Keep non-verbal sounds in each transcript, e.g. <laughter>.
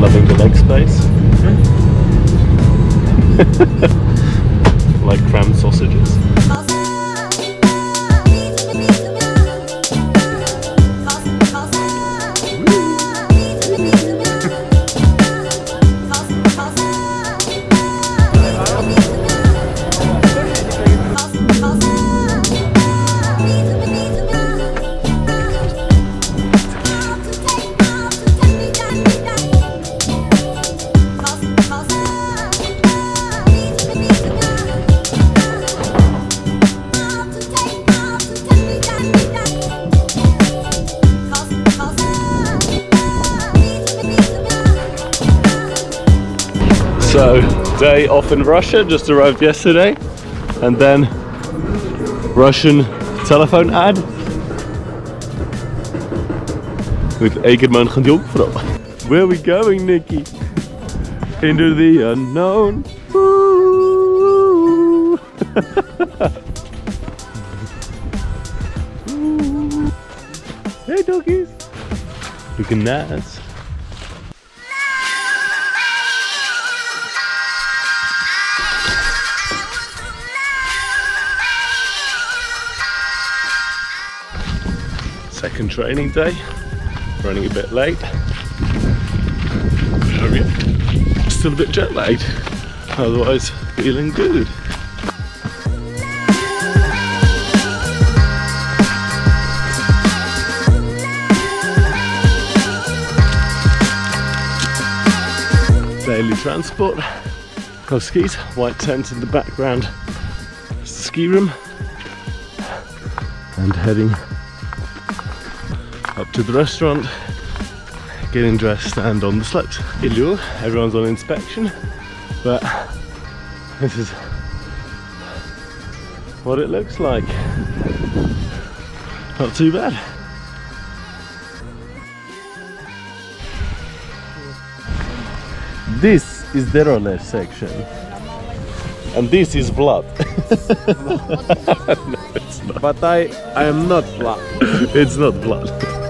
Loving the leg space. <laughs> like crammed sausages. So, day off in Russia, just arrived yesterday. And then, Russian telephone ad. With Egerman Jonkvrouw. Where are we going, Nikki? Into the unknown. <laughs> Hey, doggies. Looking nice. Second training day, running a bit late. Still a bit jet lagged, otherwise feeling good. Daily transport, Huskies, white tent in the background, ski room, and heading up to the restaurant, getting dressed and on the slopes. Hello, everyone's on inspection, but this is what it looks like. Not too bad. This is the roller section. And this is blood. <laughs> <laughs> no, it's not. But I, I am not black. <laughs> It's not blood.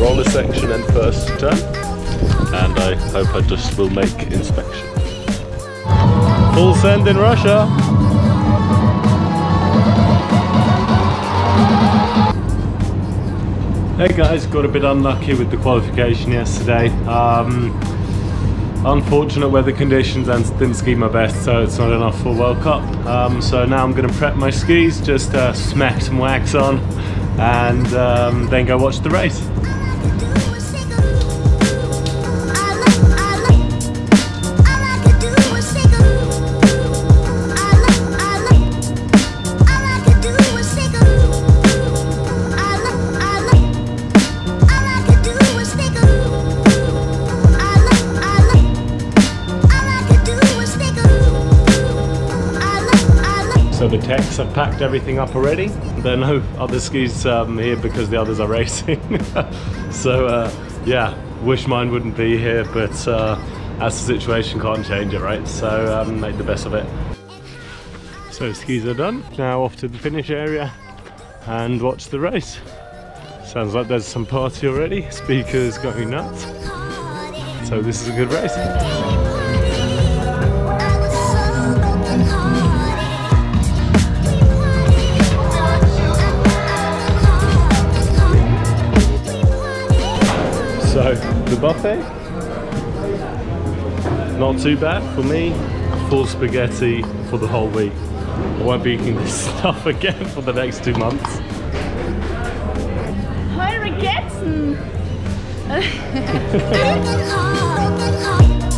Roller section and first turn. And I hope I just will make inspection. Full send in Russia. Hey guys, got a bit unlucky with the qualification yesterday. Um, unfortunate weather conditions and didn't ski my best, so it's not enough for World Cup. Um, so now I'm going to prep my skis, just uh, smack some wax on, and um, then go watch the race. So the techs have packed everything up already. There are no <laughs> other skis um, here because the others are <laughs> racing. <laughs> so uh, yeah, wish mine wouldn't be here, but uh, as the situation can't change it, right? So um, make the best of it. So skis are done. Now off to the finish area and watch the race. Sounds like there's some party already. Speakers going nuts. So this is a good race. Buffet, not too bad for me. Full spaghetti for the whole week. I won't be eating this <laughs> stuff again for the next two months. Heure <laughs> <laughs>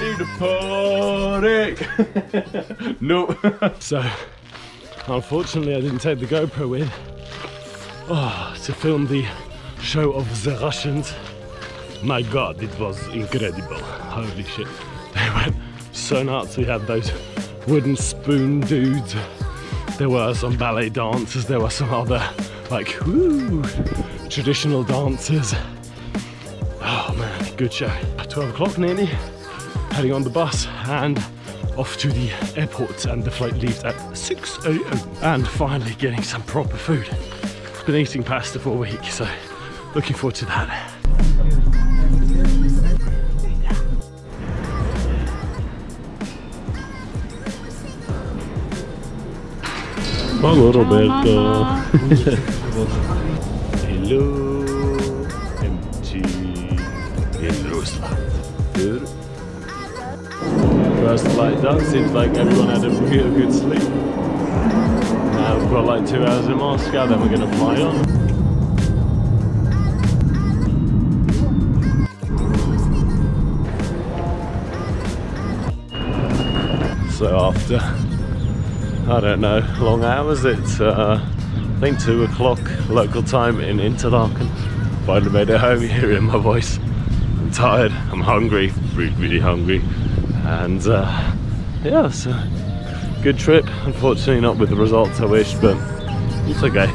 ready to party. <laughs> no. so, unfortunately, I didn't take the GoPro with ah, oh, to film the show of the Russians. My God, it was incredible. Holy shit. <laughs> They went so nuts. We had those wooden spoon dudes. There were some ballet dancers. There were some other, like, woo, traditional dancers. Oh man, good show. 12 o'clock nearly, heading on the bus and off to the airport and the flight leaves at 6 a.m. And finally getting some proper food. Been eating pasta for a week, so looking forward to that. <laughs> Hello Roberto. Hello MT in Rusland. First flight done, seems like everyone had a real good sleep. Now we've got like two hours in Moscow, then we're gonna fly on. So after, I don't know, long hours, it's uh, I think two o'clock local time in Interlaken. Finally made it home, <laughs> you hear my voice. I'm tired, I'm hungry, really, really hungry. And uh, yeah, it's a good trip. Unfortunately not with the results I wished, but it's okay.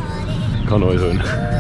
Can't always win.